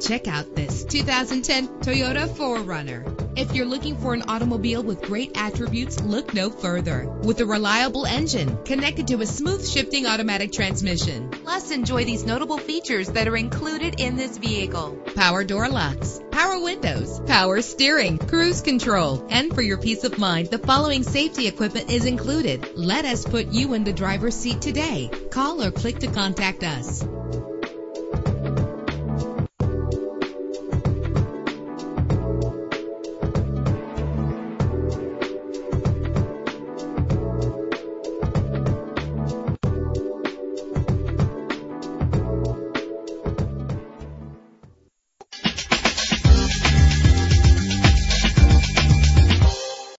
Check out this 2010 Toyota 4Runner. If you're looking for an automobile with great attributes, look no further. With a reliable engine connected to a smooth shifting automatic transmission. Plus, enjoy these notable features that are included in this vehicle. Power door locks, power windows, power steering, cruise control. And for your peace of mind, the following safety equipment is included. Let us put you in the driver's seat today. Call or click to contact us.